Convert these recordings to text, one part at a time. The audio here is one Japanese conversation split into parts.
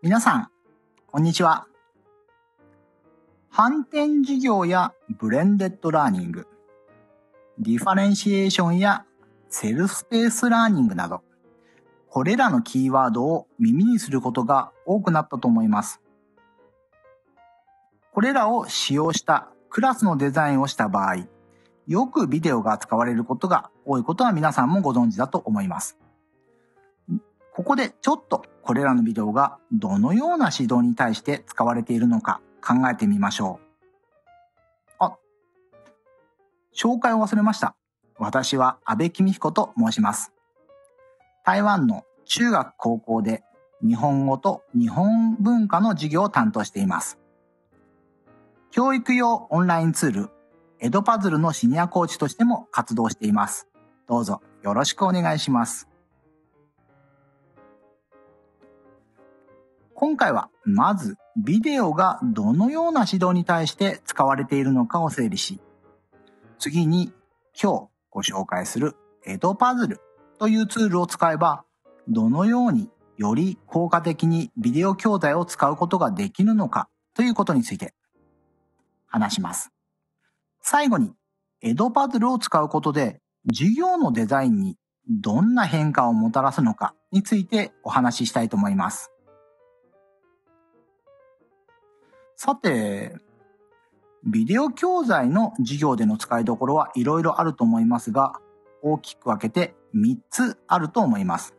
皆さん、こんにちは。反転授業や blended learning、differentiation や self-paced learning など、これらのキーワードを耳にすることが多くなったと思います。これらを使用したクラスのデザインをした場合、よくビデオが使われることが多いことは皆さんもご存知だと思います。ここでちょっとこれらのビデオがどのような指導に対して使われているのか考えてみましょう。あ、紹介を忘れました。私は安部公彦と申します。台湾の中学高校で日本語と日本文化の授業を担当しています。教育用オンラインツール、エドパズルのシニアコーチとしても活動しています。どうぞよろしくお願いします。今回はまずビデオがどのような指導に対して使われているのかを整理し、次に今日ご紹介するエドパズルというツールを使えば、どのようにより効果的にビデオ教材を使うことができるのかということについて話します。最後に、エドパズルを使うことで授業のデザインにどんな変化をもたらすのかについてお話ししたいと思います。さて、ビデオ教材の授業での使いどころはいろいろあると思いますが、大きく分けて3つあると思います。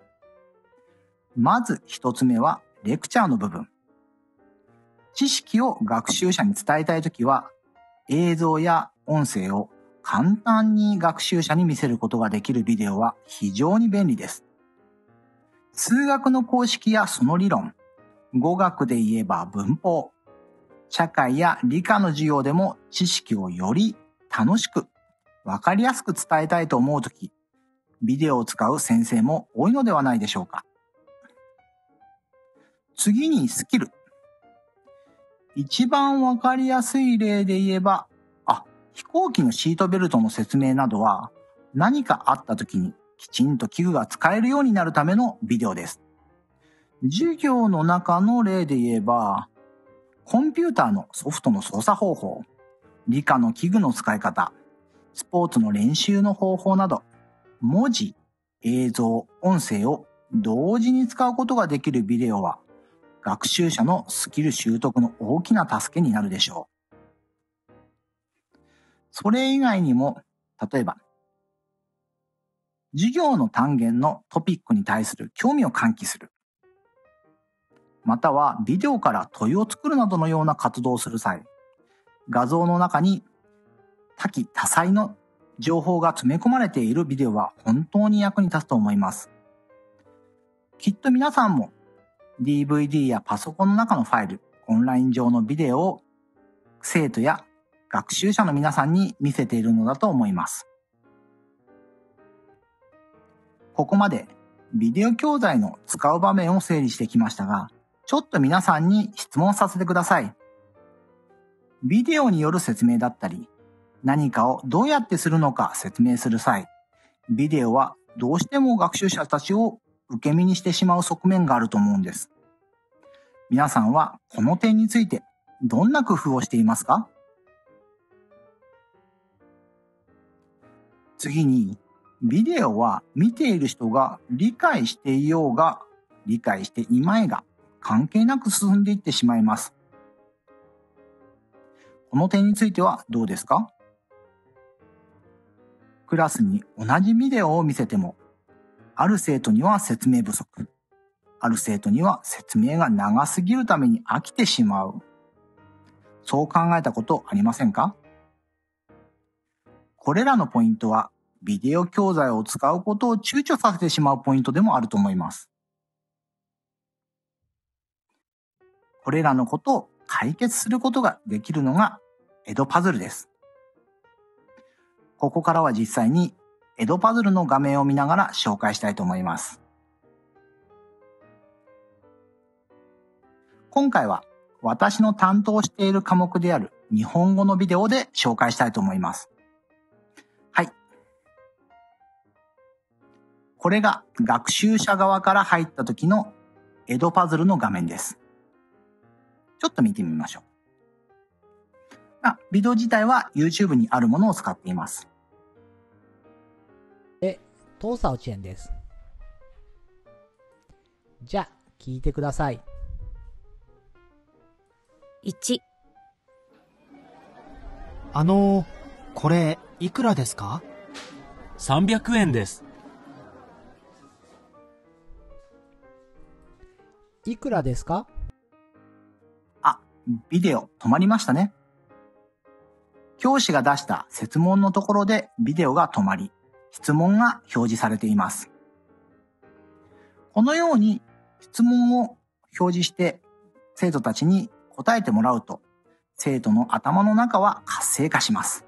まず1つ目はレクチャーの部分。知識を学習者に伝えたいときは、映像や音声を簡単に学習者に見せることができるビデオは非常に便利です。数学の公式やその理論、語学で言えば文法、社会や理科の授業でも知識をより楽しく、わかりやすく伝えたいと思うとき、ビデオを使う先生も多いのではないでしょうか。次にスキル。一番わかりやすい例で言えば、あ、飛行機のシートベルトの説明などは何かあった時にきちんと器具が使えるようになるためのビデオです。授業の中の例で言えば、コンピューターのソフトの操作方法、理科の器具の使い方、スポーツの練習の方法など、文字、映像、音声を同時に使うことができるビデオは、学習者のスキル習得の大きな助けになるでしょう。それ以外にも、例えば、授業の単元のトピックに対する興味を喚起する。またはビデオから問いを作るなどのような活動をする際、画像の中に多岐多彩の情報が詰め込まれているビデオは本当に役に立つと思います。きっと皆さんも DVD やパソコンの中のファイル、オンライン上のビデオを生徒や学習者の皆さんに見せているのだと思います。ここまでビデオ教材の使う場面を整理してきましたが、ちょっと皆さんに質問させてください。ビデオによる説明だったり、何かをどうやってするのか説明する際、ビデオはどうしても学習者たちを受け身にしてしまう側面があると思うんです。皆さんはこの点についてどんな工夫をしていますか？次に、ビデオは見ている人が理解していようが、理解していまいが、関係なく進んでいってしまいます。この点についてはどうですか？クラスに同じビデオを見せても、ある生徒には説明不足、ある生徒には説明が長すぎるために飽きてしまう。そう考えたことありませんか？これらのポイントは、ビデオ教材を使うことを躊躇させてしまうポイントでもあると思います。これらのことを解決することができるのが江戸パズルです。ここからは実際に江戸パズルの画面を見ながら紹介したいと思います。今回は私の担当している科目である日本語のビデオで紹介したいと思います。はい。これが学習者側から入った時の江戸パズルの画面です。ちょっと見てみましょう。あ、ビデオ自体は YouTube にあるものを使っています。え、多少钱です。じゃあ、聞いてください。1あのこれ、いくらですか ?300 円です。いくらですか？あ、ビデオ止まりましたね。教師が出した設問のところでビデオが止まり、質問が表示されています。このように質問を表示して生徒たちに答えてもらうと、生徒の頭の中は活性化します。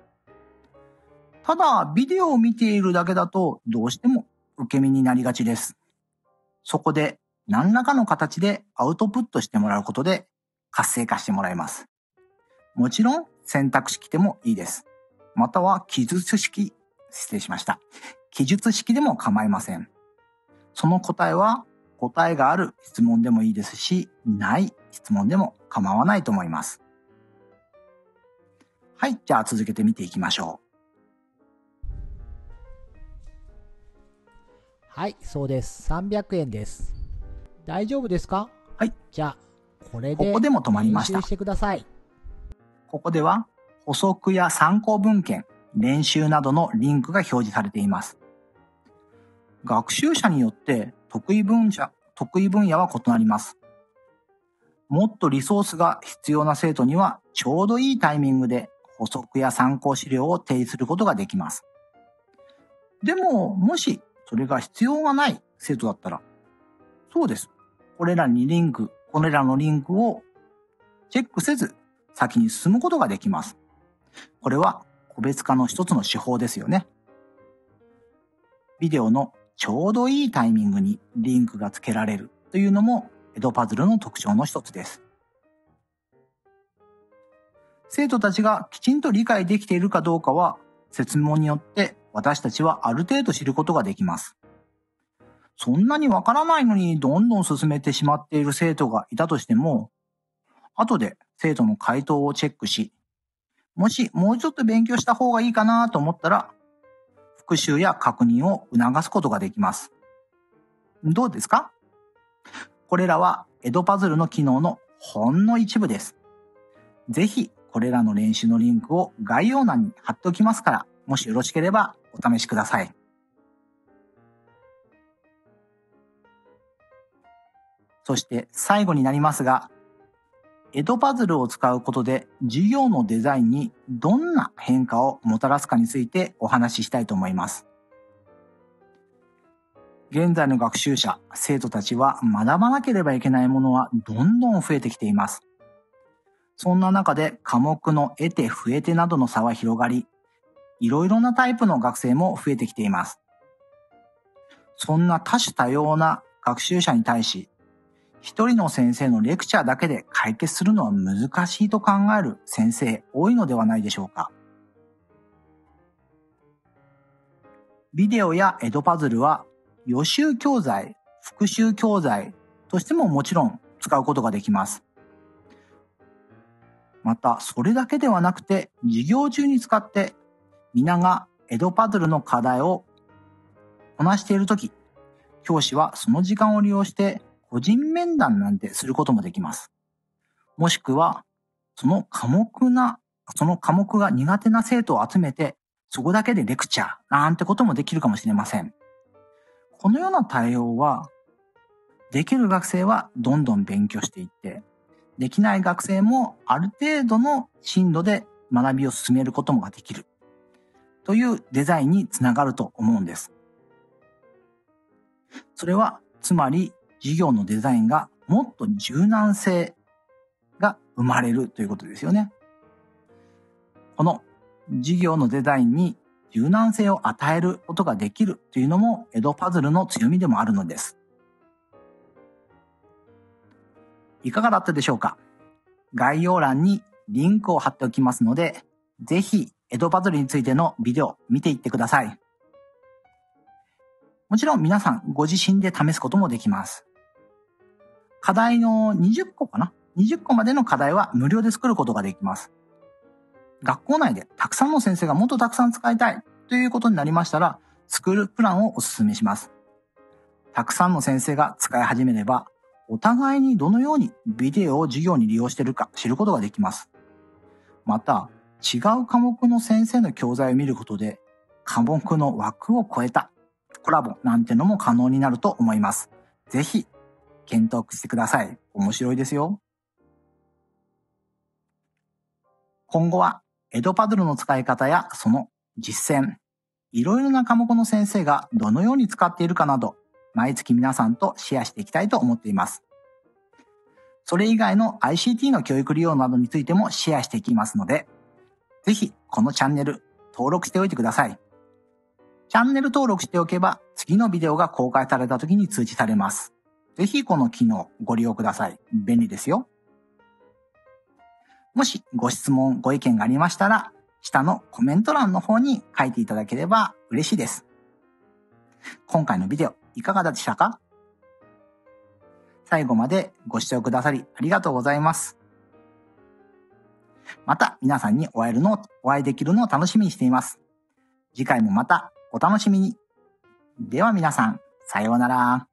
ただ、ビデオを見ているだけだとどうしても受け身になりがちです。そこで何らかの形でアウトプットしてもらうことで活性化してもらいます。もちろん選択式でもいいです。または記述式、失礼しました。記述式でも構いません。その答えは答えがある質問でもいいですし、ない質問でも構わないと思います。はい、じゃあ続けて見ていきましょう。はい、そうです。300円です。大丈夫ですか？はい。じゃあ、これでここでも止まりました。してください。ここでは補足や参考文献、練習などのリンクが表示されています。学習者によって得意分野、得意分野は異なります。もっとリソースが必要な生徒にはちょうどいいタイミングで補足や参考資料を提示することができます。でも、もしそれが必要がない生徒だったら、そうです。これらにリンク、これらのリンクをチェックせず先に進むことができます。これは個別化の一つの手法ですよね。ビデオのちょうどいいタイミングにリンクが付けられるというのも江戸パズルの特徴の一つです。生徒たちがきちんと理解できているかどうかは説問によって私たちはある程度知ることができます。そんなにわからないのにどんどん進めてしまっている生徒がいたとしても、後で生徒の回答をチェックし、もしもうちょっと勉強した方がいいかなと思ったら、復習や確認を促すことができます。どうですか？これらは江戸パズルの機能のほんの一部です。ぜひこれらの練習のリンクを概要欄に貼っておきますから、もしよろしければお試しください。そして最後になりますが、江戸パズルを使うことで授業のデザインにどんな変化をもたらすかについてお話ししたいと思います。現在の学習者、生徒たちは学ばなければいけないものはどんどん増えてきています。そんな中で科目の得て増えてなどの差は広がり、いろいろなタイプの学生も増えてきています。そんな多種多様な学習者に対し、一人の先生のレクチャーだけで解決するのは難しいと考える先生多いのではないでしょうか。ビデオやエドパズルは予習教材、復習教材としてももちろん使うことができます。また、それだけではなくて、授業中に使って皆がエドパズルの課題をこなしているとき、教師はその時間を利用して個人面談なんてすることもできます。もしくは、その科目な、その科目が苦手な生徒を集めて、そこだけでレクチャーなんてこともできるかもしれません。このような対応は、できる学生はどんどん勉強していって、できない学生もある程度の進度で学びを進めることもできる。というデザインにつながると思うんです。それは、つまり事業のデザインがもっと柔軟性が生まれるということですよね。この事業のデザインに柔軟性を与えることができるというのも江戸パズルの強みでもあるのです。いかがだったでしょうか？概要欄にリンクを貼っておきますので、ぜひ江戸パズルについてのビデオ見ていってください。もちろん皆さんご自身で試すこともできます。課題の20個かな？20個までの課題は無料で作ることができます。学校内でたくさんの先生がもっとたくさん使いたいということになりましたら、作るプランをお勧めします。たくさんの先生が使い始めれば、お互いにどのようにビデオを授業に利用しているか知ることができます。また、違う科目の先生の教材を見ることで、科目の枠を超えたコラボなんてのも可能になると思います。ぜひ、検討してください。面白いですよ。今後は、エドパドルの使い方やその実践、いろいろな科目の先生がどのように使っているかなど、毎月皆さんとシェアしていきたいと思っています。それ以外の ICT の教育利用などについてもシェアしていきますので、ぜひこのチャンネル登録しておいてください。チャンネル登録しておけば次のビデオが公開された時に通知されます。ぜひこの機能ご利用ください。便利ですよ。もしご質問、ご意見がありましたら、下のコメント欄の方に書いていただければ嬉しいです。今回のビデオいかがでしたか？最後までご視聴くださりありがとうございます。また皆さんにお会えるの、お会いできるのを楽しみにしています。次回もまたお楽しみに。では皆さん、さようなら。